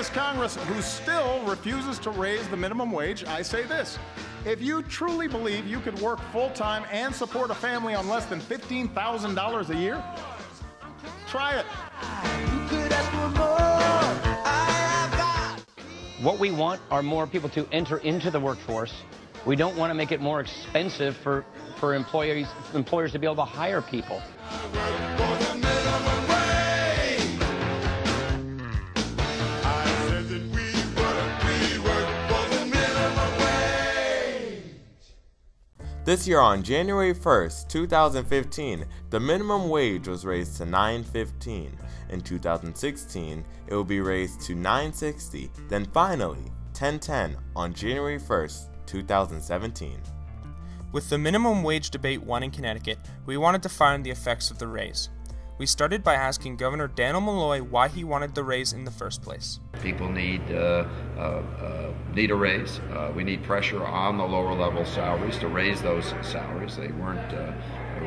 this Congress who still refuses to raise the minimum wage, I say this. If you truly believe you could work full time and support a family on less than $15,000 a year, try it. What we want are more people to enter into the workforce. We don't want to make it more expensive for, for employees, employers to be able to hire people. This year on January 1st, 2015, the minimum wage was raised to 9.15. In 2016, it will be raised to 9.60. Then finally, 10.10 on January 1st, 2017. With the minimum wage debate won in Connecticut, we wanted to find the effects of the raise. We started by asking Governor Dannel Malloy why he wanted the raise in the first place. People need uh, uh, uh, need a raise. Uh, we need pressure on the lower level salaries to raise those salaries. They weren't uh,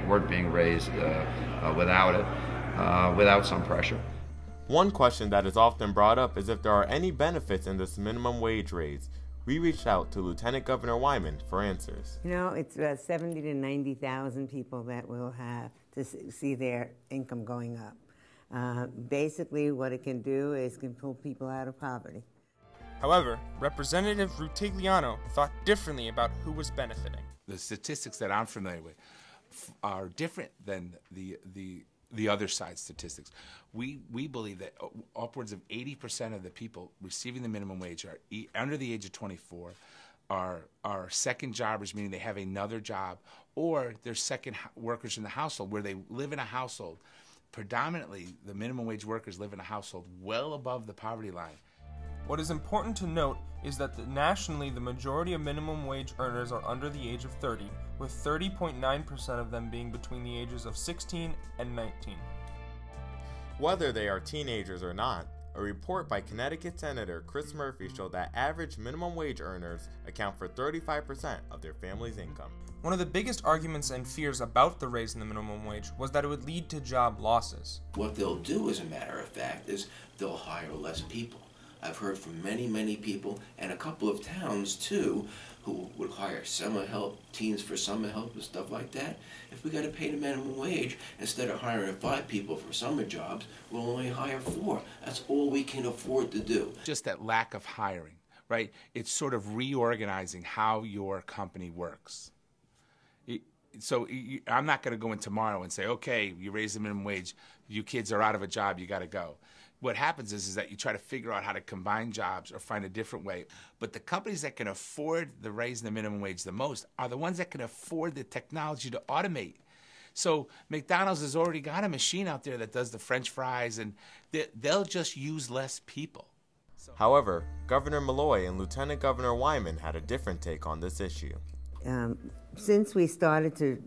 weren't being raised uh, without it, without some pressure. One question that is often brought up is if there are any benefits in this minimum wage raise. We reached out to Lieutenant Governor Wyman for answers. You know, it's about 70 to 90,000 people that will have to see their income going up. Uh, basically, what it can do is can pull people out of poverty. However, Representative Rutigliano thought differently about who was benefiting. The statistics that I'm familiar with are different than the the the other side statistics. We we believe that upwards of 80% of the people receiving the minimum wage are e under the age of 24 are are second jobbers, meaning they have another job, or they're second workers in the household where they live in a household. Predominantly, the minimum wage workers live in a household well above the poverty line. What is important to note is that the, nationally, the majority of minimum wage earners are under the age of 30, with 30.9% of them being between the ages of 16 and 19. Whether they are teenagers or not, a report by Connecticut Senator Chris Murphy showed that average minimum wage earners account for 35% of their family's income. One of the biggest arguments and fears about the raise in the minimum wage was that it would lead to job losses. What they'll do, as a matter of fact, is they'll hire less people. I've heard from many, many people, and a couple of towns too, who would hire summer help, teens for summer help and stuff like that. If we got to pay the minimum wage, instead of hiring five people for summer jobs, we'll only hire four. That's all we can afford to do. Just that lack of hiring, right? It's sort of reorganizing how your company works. so I'm not going to go in tomorrow and say, okay, you raise the minimum wage, you kids are out of a job, you got to go what happens is, is that you try to figure out how to combine jobs or find a different way. But the companies that can afford the raise in the minimum wage the most are the ones that can afford the technology to automate. So McDonald's has already got a machine out there that does the French fries, and they'll just use less people. However, Governor Malloy and Lieutenant Governor Wyman had a different take on this issue. Um, since we started to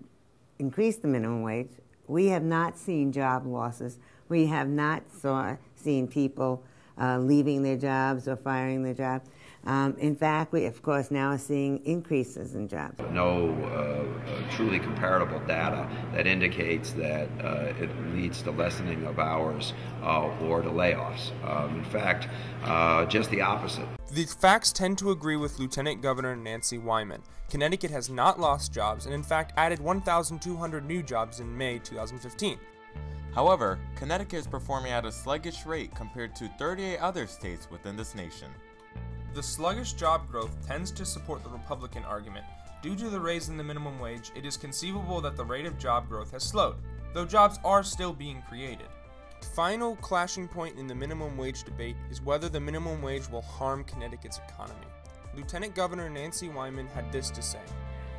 increase the minimum wage, we have not seen job losses. We have not saw, seen people uh, leaving their jobs or firing their jobs. Um, in fact, we, of course, now are seeing increases in jobs. No uh, uh, truly comparable data that indicates that uh, it leads to lessening of hours uh, or to layoffs. Um, in fact, uh, just the opposite. The facts tend to agree with Lieutenant Governor Nancy Wyman. Connecticut has not lost jobs and, in fact, added 1,200 new jobs in May 2015. However, Connecticut is performing at a sluggish rate compared to 38 other states within this nation. The sluggish job growth tends to support the Republican argument. Due to the raise in the minimum wage, it is conceivable that the rate of job growth has slowed, though jobs are still being created. The final clashing point in the minimum wage debate is whether the minimum wage will harm Connecticut's economy. Lieutenant Governor Nancy Wyman had this to say.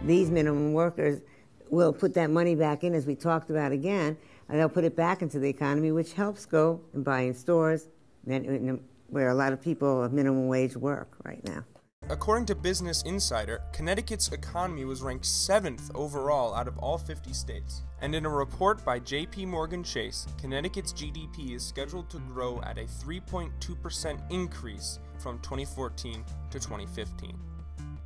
These minimum workers will put that money back in, as we talked about again, and they'll put it back into the economy, which helps go and buy in stores, where a lot of people of minimum wage work right now. According to Business Insider, Connecticut's economy was ranked seventh overall out of all 50 states. And in a report by JP Morgan Chase, Connecticut's GDP is scheduled to grow at a 3.2% increase from 2014 to 2015.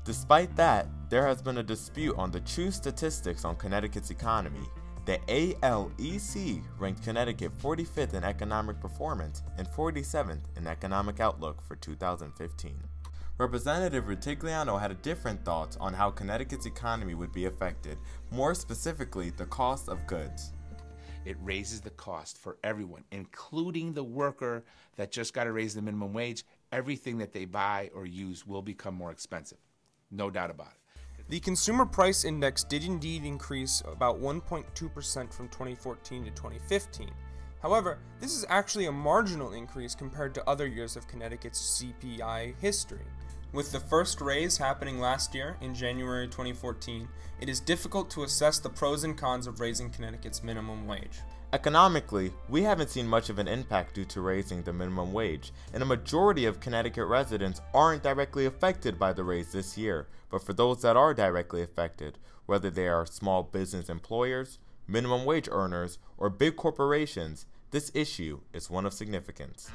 Despite that, there has been a dispute on the true statistics on Connecticut's economy, The ALEC ranked Connecticut 45th in economic performance and 47th in economic outlook for 2015. Representative Rutigliano had different thoughts on how Connecticut's economy would be affected, more specifically, the cost of goods. It raises the cost for everyone, including the worker that just got to raise the minimum wage. Everything that they buy or use will become more expensive. No doubt about it. The Consumer Price Index did indeed increase about 1.2% from 2014 to 2015. However, this is actually a marginal increase compared to other years of Connecticut's CPI history. With the first raise happening last year in January 2014, it is difficult to assess the pros and cons of raising Connecticut's minimum wage. Economically, we haven't seen much of an impact due to raising the minimum wage, and a majority of Connecticut residents aren't directly affected by the raise this year. But for those that are directly affected, whether they are small business employers, minimum wage earners, or big corporations, this issue is one of significance.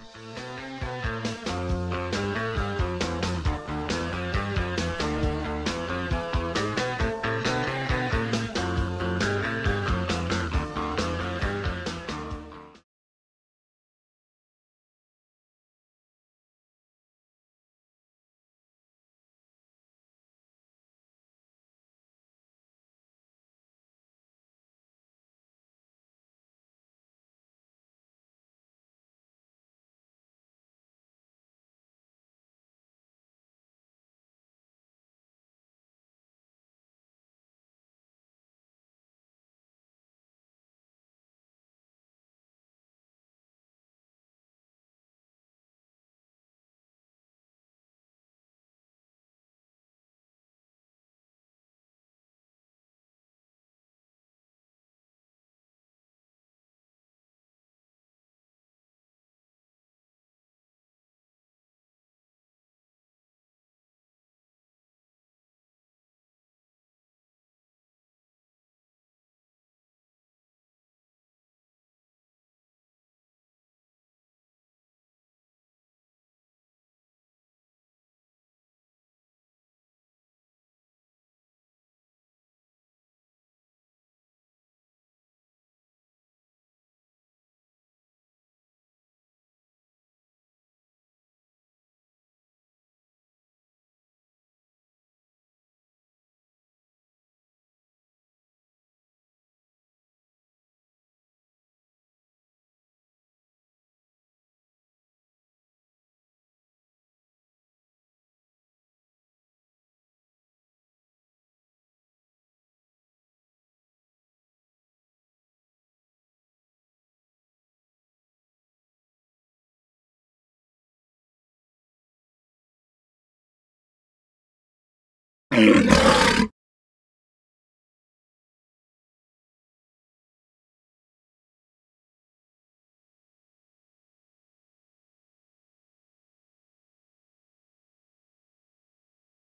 Oh,